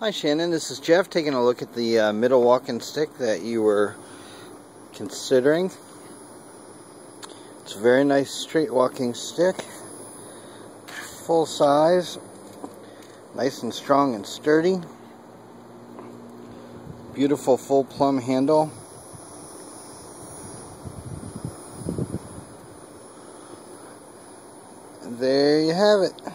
Hi Shannon, this is Jeff taking a look at the uh, middle walking stick that you were considering. It's a very nice straight walking stick, full size, nice and strong and sturdy, beautiful full plumb handle. There you have it.